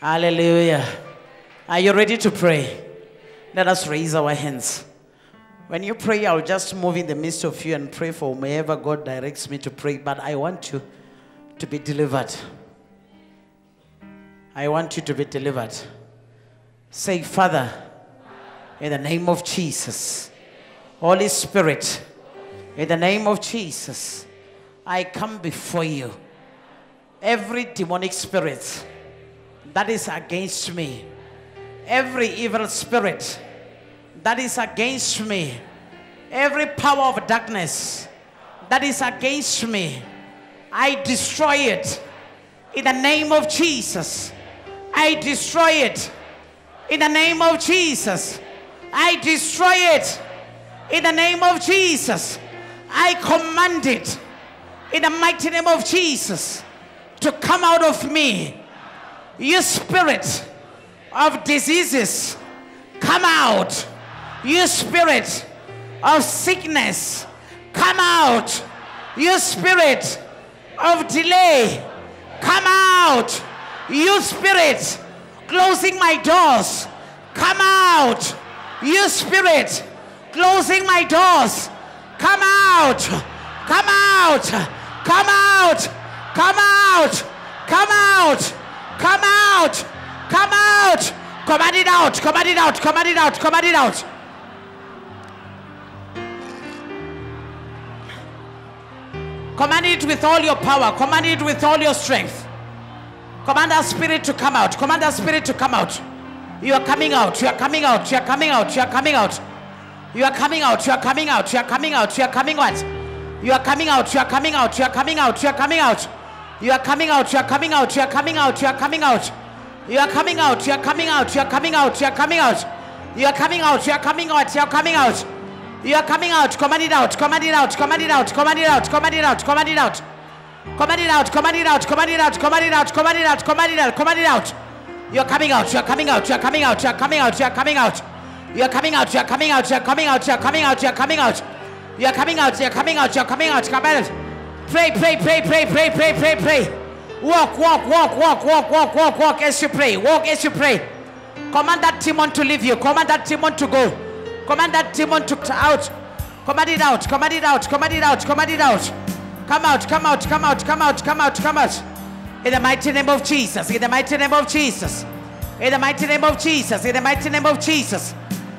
Hallelujah. Are you ready to pray? Let us raise our hands. When you pray, I'll just move in the midst of you and pray for whomever God directs me to pray. But I want you to be delivered. I want you to be delivered. Say, Father, in the name of Jesus, Holy Spirit, in the name of Jesus, I come before you. Every demonic spirit that is against me, every evil spirit that is against me, every power of darkness that is against me, I destroy it in the name of Jesus. I destroy it in the name of Jesus. I destroy it in the name of Jesus. I command it in the mighty name of Jesus to come out of me. You spirit of diseases, come out. You spirit of sickness, come out. You spirit of delay, come out. You spirit closing my doors, come out. You spirit closing my doors, come out. Come out. Come out. Come out. Come out. Come out. Come out. Command it out. Command it out. Command it out. Command it out. Command it with all your power. Command it with all your strength. Command that spirit to come out. Command that spirit to come out. You are coming out. You are coming out. You are coming out. You are coming out. You are coming out. You are coming out. You are coming out. You are coming out. You are coming out. You are coming out. You are coming out. You are coming out. You are coming out. You are coming out. You are coming out. You are coming out. You are coming out. You are coming out. You are coming out. You are coming out. You are coming out. You are coming out. You are coming out. You are coming out. Command it out. Command it out. Command it out. Command it out. Command it out. Command it out. Command it out. Command it out. Command it out. Command it out. Command it out. Command it out. Command it out. You are coming out. You are coming out. You are coming out. You are coming out. You are coming out. You are coming out. You are coming out. You are coming out. You are coming out. You are coming out. You are coming out. You are coming out. You are coming out. Come. Pray, pray, pray, pray, pray, pray, pray, pray. Walk, walk, walk, walk, walk, walk, walk, walk as you pray. Walk as you pray. Command that demon to leave you. Command that demon to go. Command that demon to out. Command it out. Command it out. Command it out. Command it out. Come out. Come out. Come out. Come out. Come out. Come out. In the mighty name of Jesus. In the mighty name of Jesus. In the mighty name of Jesus. In the mighty name of Jesus.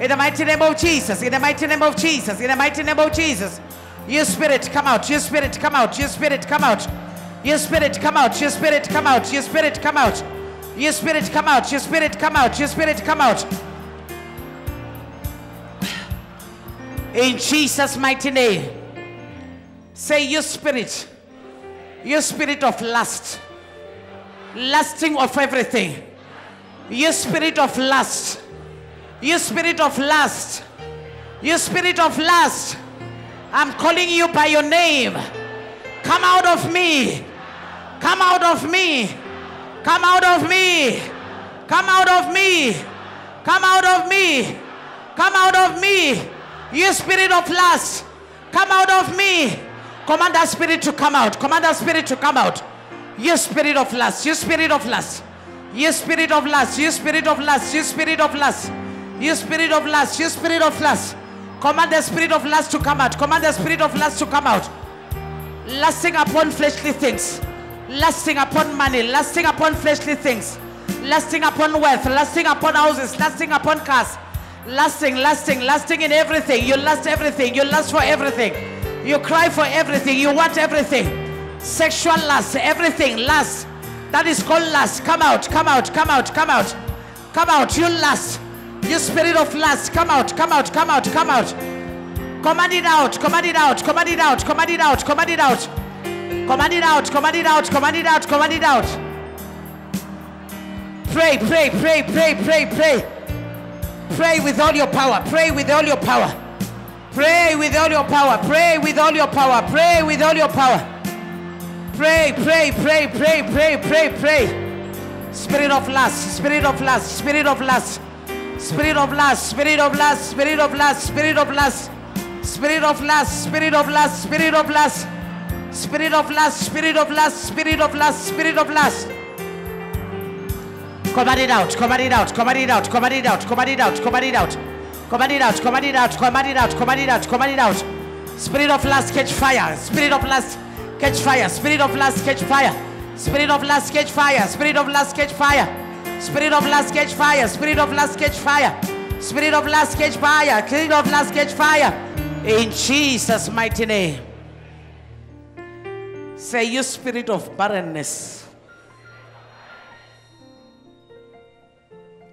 In the mighty name of Jesus. In the mighty name of Jesus. In the mighty name of Jesus. Your spirit come out. Your spirit come out. Your spirit come out. Your spirit come out. Your spirit come out. Your spirit come out. Your spirit come out. Your spirit come out. Your spirit come out. In Jesus' mighty name. Say your spirit. Your spirit of lust. Lusting of everything. Your spirit of lust. You spirit of lust. You spirit of lust. I'm calling you by your name. Come out of me. Come out of me. Come out of me. Come out of me. Come out of me. Come out of me. You spirit of lust. Come out of me. Command that spirit to come out. Command that spirit to come out. You spirit of lust. You spirit of lust. You spirit of lust. You spirit of lust. You spirit of lust. You spirit of lust, you spirit of lust. Command the spirit of lust to come out. Command the spirit of lust to come out. Lusting upon fleshly things. Lusting upon money. Lusting upon fleshly things. Lusting upon wealth. Lusting upon houses. Lusting upon cars. Lusting, lusting, lusting in everything. You lust everything. You lust for everything. You cry for everything. You want everything. Sexual lust. Everything. Lust. That is called lust. Come out. Come out. Come out. Come out. Come out. You lust. You spirit of lust, come out, come out, come out, come out. Command it out, command it out, command it out, command it out, command it out. Command it out, command it out, command it out, command it out. command it out. Pray, pray, pray, pray, pray, pray. Pray with all your power. Pray with all your power. Pray with all your power. Pray with all your power. Pray with all your power. Pray, pray, pray, pray, pray, pray, pray. Spirit of lust, spirit of lust, spirit of lust. Spirit of lust, spirit of lust, spirit of lust, spirit of lust, spirit of lust, spirit of lust, spirit of lust, spirit of lust, spirit of lust, spirit of lust. spirit of lust. Command it out, command it out, command it out, command it out, command it out, command it out. Command it out, command it out, command it out, command it out, command it out. Spirit of lust catch fire. Spirit of lust catch fire. Spirit of lust catch fire. Spirit of lust catch fire. Spirit of lust catch fire. Spirit of lust catch fire. Spirit of lust catch fire. Spirit of lust catch fire. Spirit of lust catch fire. In Jesus' mighty name. Say, you spirit of barrenness.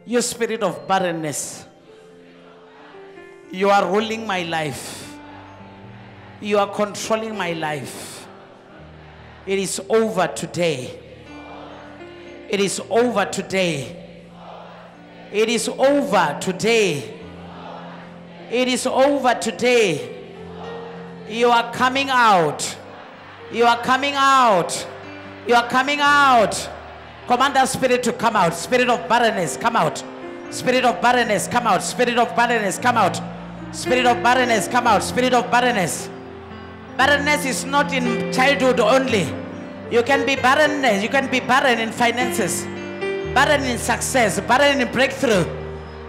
You spirit of barrenness. You are ruling my life. You are controlling my life. It is over today. It is over today. It is over today. It is over today. You are coming out. You are coming out. You are coming out. Command that spirit to come out. Spirit of barrenness, come out. Spirit of barrenness, come out. Spirit of barrenness, come out. Spirit of barrenness, come out. Spirit of barrenness. Barrenness is not in childhood only. You can be barrenness. You can be barren in finances, barren in success, barren in breakthrough.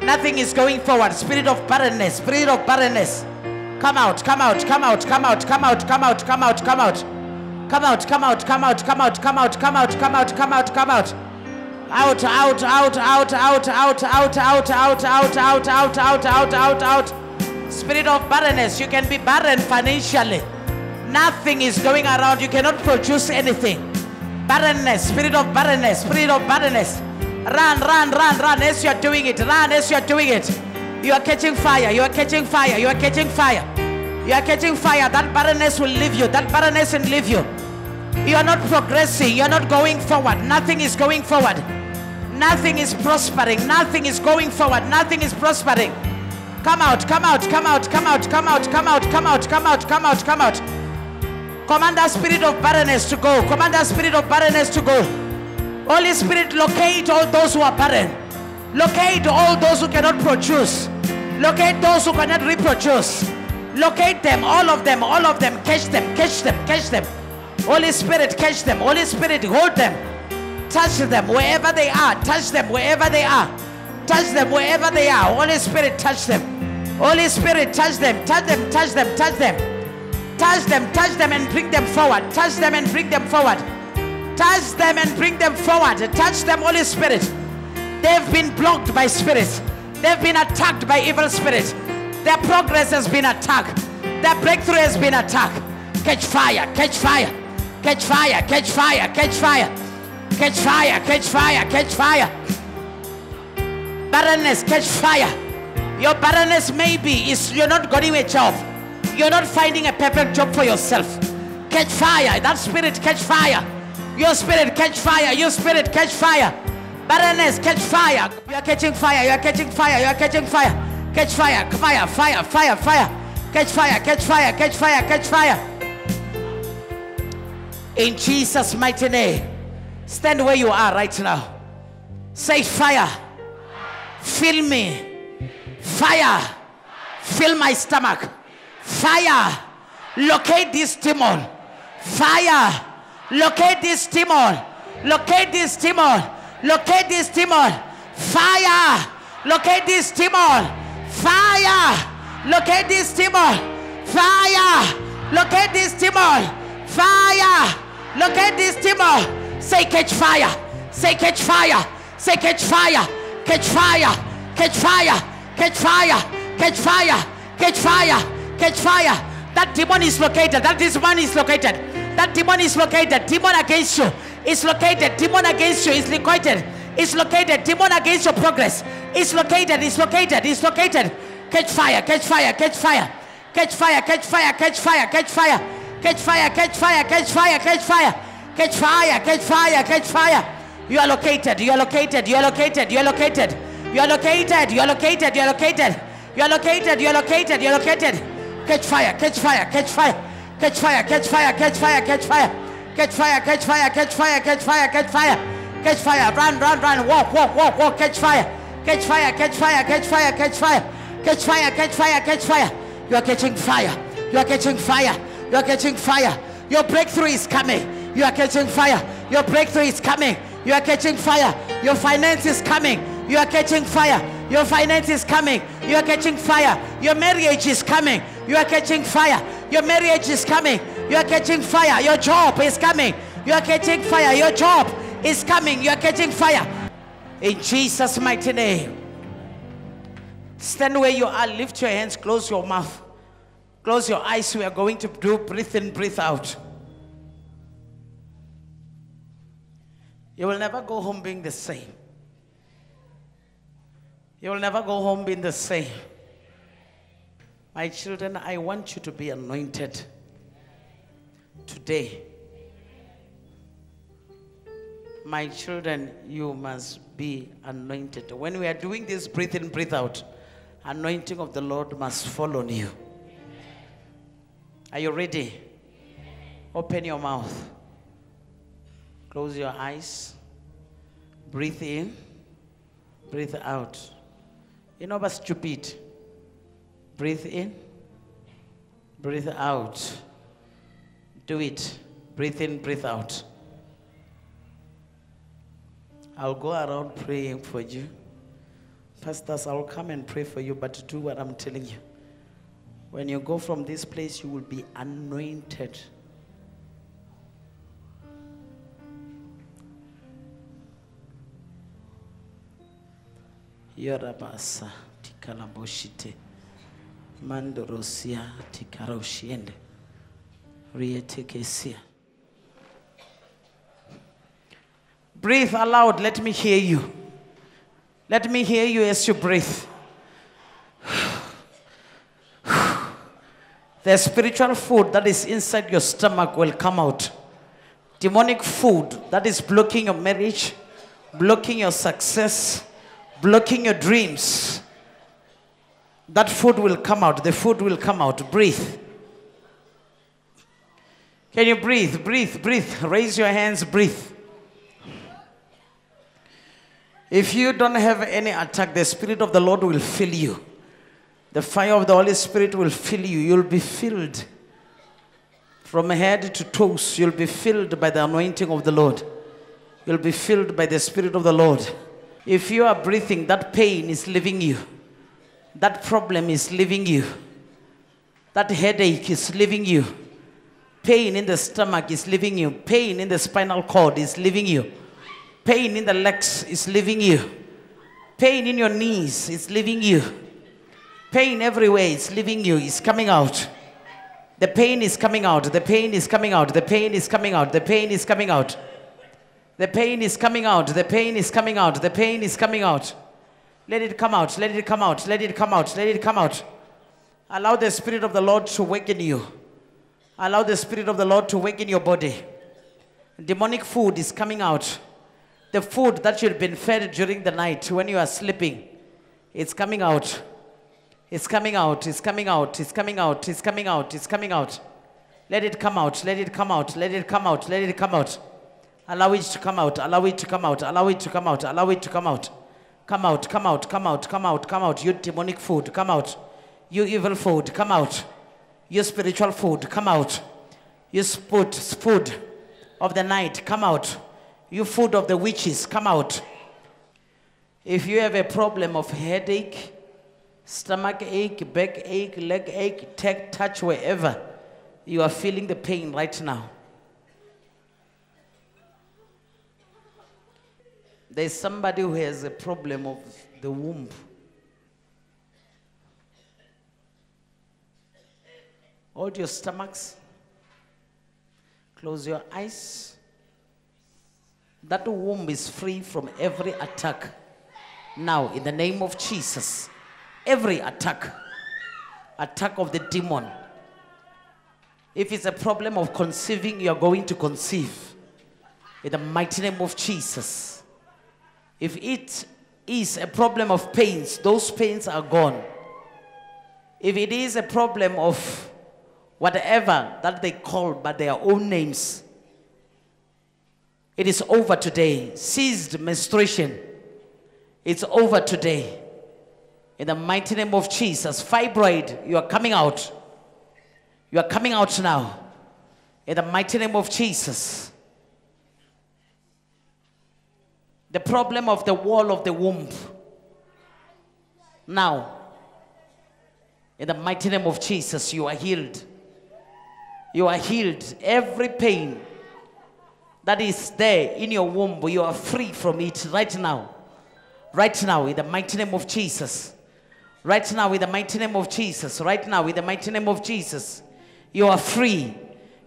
Nothing is going forward. Spirit of barrenness, spirit of barrenness. Come out, come out, come out, come out, come out, come out, come out, come out. Come out. Come out. Come out. Come out. Come out. Come out. Come out. Come out. Come out. Out. Out. Out. Out. Out. Out. Out. Out. Out. Out. Out. Out. Out. Out. Out. Out. Spirit of barrenness. You can be barren financially. Nothing is going around. You cannot produce anything. Barrenness, spirit of barrenness, spirit of barrenness. Run, run, run, run as you are doing it. Run as you are doing it. You are catching fire. You are catching fire. You are catching fire. You are catching fire. That barrenness will leave you. That barrenness will leave you. You are not progressing. You are not going forward. Nothing is going forward. Nothing is prospering. Nothing is going forward. Nothing is prospering. Come out, come out, come out, come out, come out, come out, come out, come out, come out, come out. Command that spirit of barrenness to go. Command that spirit of barrenness to go. Holy Spirit, locate all those who are barren. Locate all those who cannot produce. Locate those who cannot reproduce. Locate them, all of them, all of them. Catch them, catch them, catch them. Holy Spirit, catch them. Holy Spirit, hold them. Touch them wherever they are. Touch them wherever they are. Touch them wherever they are. Holy Spirit, touch them. Holy Spirit, touch them, touch them, touch them, touch them. Touch them, touch them, and bring them forward. Touch them and bring them forward. Touch them and bring them forward. Touch them, Holy Spirit. They've been blocked by spirits. They've been attacked by evil spirits. Their progress has been attacked. Their breakthrough has been attacked. Catch fire, catch fire, catch fire, catch fire, catch fire, catch fire, catch fire, catch fire. Barrenness, catch fire. Your barrenness maybe is you're not getting a job. You're not finding a perfect job for yourself. Catch fire. That spirit catch fire. Your spirit catch fire. Your spirit catch fire. Barrenness catch fire. You are catching fire. You are catching fire. You are catching fire. Catch fire. Fire. Fire. Fire. Fire. Catch fire. Catch fire. Catch fire. Catch fire. In Jesus' mighty name. Stand where you are right now. Say fire. Fill me. Fire. Fill my stomach. Fire. Locate this demon. Fire. Locate this demon. Locate this demon. Locate this demon. Fire. Locate this demon. Fire. Locate this demon. Fire. Locate this demon. Fire. Locate this demon. Say catch fire. Say catch fire. Say catch fire. Catch fire. Catch fire. Catch fire. Catch fire. Catch fire. Catch fire. That demon is located. That demon is located. That demon is located. Demon against you is located. Demon against you is located. It's located. Demon against your progress. It's located. It's located. It's located. Catch fire. Catch fire. Catch fire. Catch fire. Catch fire. Catch fire. Catch fire. Catch fire, catch fire, catch fire, catch fire. Catch fire, catch fire, catch fire. You are located, you are located, you are located, you are located. You are located, you are located, you are located. You are located, you are located, you are located. Catch fire, catch fire, catch fire. Catch fire, catch fire, catch fire, catch fire. Catch fire, catch fire, catch fire, catch fire, catch fire. Catch fire, run, run, run, walk, walk, walk, walk, catch fire. Catch fire, catch fire, catch fire, catch fire. Catch fire, catch fire, catch fire. You are catching fire. You are catching fire. You are catching fire. Your breakthrough is coming. You are catching fire. Your breakthrough is coming. You are catching fire. Your finance is coming. You are catching fire. Your finance is coming. You are catching fire. Your marriage is coming. You are catching fire. Your marriage is coming. You are catching fire. Your job is coming. You are catching fire. Your job is coming. You are catching fire. In Jesus' mighty name. Stand where you are. Lift your hands. Close your mouth. Close your eyes. We are going to do breathe in, breathe out. You will never go home being the same. You will never go home being the same. My children, I want you to be anointed today. My children, you must be anointed. When we are doing this breathe in, breathe out, anointing of the Lord must fall on you. Are you ready? Open your mouth. Close your eyes. Breathe in. Breathe out. You know, but stupid. Breathe in. Breathe out. Do it. Breathe in, breathe out. I'll go around praying for you. Pastors, I'll come and pray for you, but do what I'm telling you. When you go from this place, you will be anointed. Yorabasa tikalaboshite mandorosia tikaroshiende rietekesia. Breathe aloud. Let me hear you. Let me hear you as you breathe. The spiritual food that is inside your stomach will come out. Demonic food that is blocking your marriage, blocking your success, blocking your dreams. That food will come out. The food will come out. Breathe. Can you breathe? Breathe, breathe. Raise your hands, breathe. If you don't have any attack, the Spirit of the Lord will fill you. The fire of the Holy Spirit will fill you. You'll be filled from head to toes. You'll be filled by the anointing of the Lord. You'll be filled by the Spirit of the Lord. If you are breathing, that pain is leaving you. That problem is leaving you. That headache is leaving you. Pain in the stomach is leaving you. Pain in the spinal cord is leaving you. Pain in the legs is leaving you. Pain in your knees is leaving you. Pain everywhere is leaving you, is coming out. The pain is coming out. The pain is coming out. The pain is coming out. The pain is coming out. The pain is coming out. The pain is coming out. The pain is coming out. Let it come out. Let it come out. Let it come out. Let it come out. Allow the Spirit of the Lord to waken you. Allow the Spirit of the Lord to waken your body. Demonic food is coming out. The food that you've been fed during the night when you are sleeping, it's coming out. It's coming out. It's coming out. It's coming out. It's coming out. It's coming out. Let it come out. Let it come out. Let it come out. Let it come out. Allow it to come out. Allow it to come out. Allow it to come out. Allow it to come out. Come out. Come out. Come out. Come out. Come out. You demonic food. Come out. You evil food. Come out. You spiritual food. Come out. You food, food of the night. Come out. You food of the witches. Come out. If you have a problem of headache, stomach ache, back ache, leg ache, take, touch wherever you are feeling the pain right now. There's somebody who has a problem of the womb. Hold your stomachs. Close your eyes. That womb is free from every attack. Now, in the name of Jesus, every attack, attack of the demon. If it's a problem of conceiving, you are going to conceive. In the mighty name of Jesus. If it is a problem of pains, those pains are gone. If it is a problem of whatever that they call by their own names, it is over today. Ceased menstruation, it's over today. In the mighty name of Jesus, fibroid, you are coming out. You are coming out now. In the mighty name of Jesus. The problem of the wall of the womb. Now, in the mighty name of Jesus, you are healed. You are healed. Every pain that is there in your womb, you are free from it right now. Right now, in the mighty name of Jesus. Right now, in the mighty name of Jesus. Right now, in the mighty name of Jesus. You are free.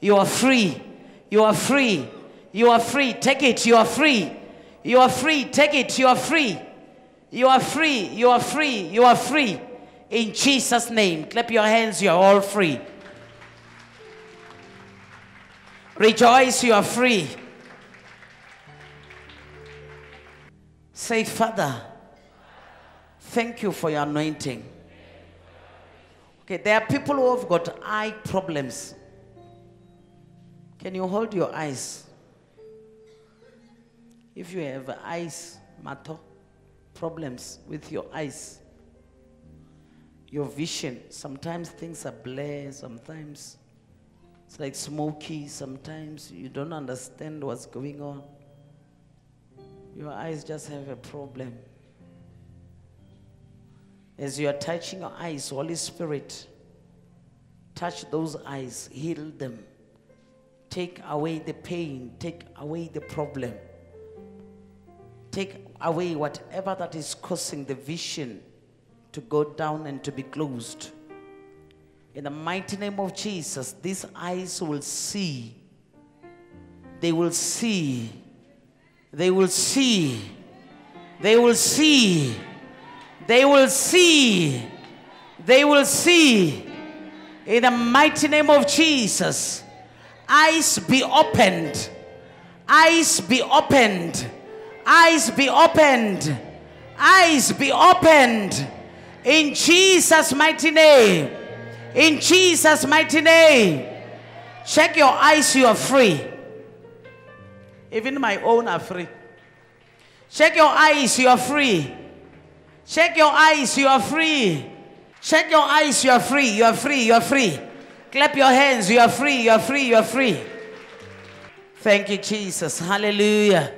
You are free. You are free. You are free. Take it. You are free. You are free. Take it. You are free. You are free. You are free. You are free. In Jesus' name. Clap your hands. You are all free. Rejoice. You are free. Say, Father, thank you for your anointing. Okay, there are people who have got eye problems. Can you hold your eyes? If you have eyes matter problems with your eyes, your vision, sometimes things are blurred, sometimes it's like smoky, sometimes you don't understand what's going on. Your eyes just have a problem. As you are touching your eyes, Holy Spirit, touch those eyes, heal them. Take away the pain, take away the problem. Take away whatever that is causing the vision to go down and to be closed. In the mighty name of Jesus, these eyes will see. They will see. They will see. They will see. They will see. They will see. In the mighty name of Jesus, eyes be opened. Eyes be opened. Eyes be opened. Eyes be opened. In Jesus' mighty name. In Jesus' mighty name. Check your eyes, you are free. Even my own are free. Check your eyes, you are free. Check your eyes, you are free. Check your eyes, you are free. You are free. You are free. Clap your hands, you are free. You are free. You are free. Thank you, Jesus. Hallelujah.